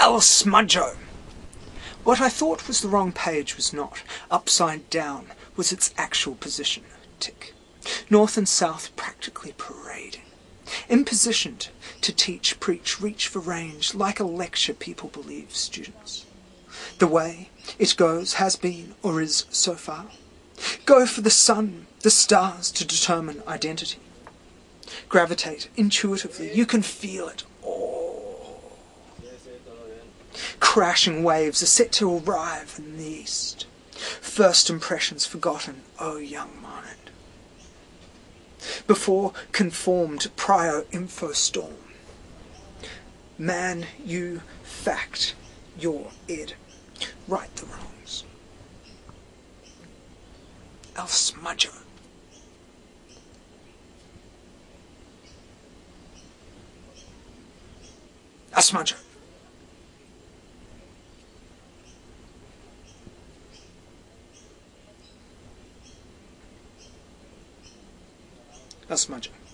El Smudgo. What I thought was the wrong page was not. Upside down was its actual position. Tick. North and south practically parading. Impositioned to teach, preach, reach for range, like a lecture people believe students. The way it goes has been, or is so far. Go for the sun, the stars to determine identity. Gravitate intuitively, you can feel it Crashing waves are set to arrive in the east. First impressions forgotten, O oh young mind. Before conformed prior info storm. Man, you fact, your id. Right the wrongs. El Smudgo. A smudger. A smudger.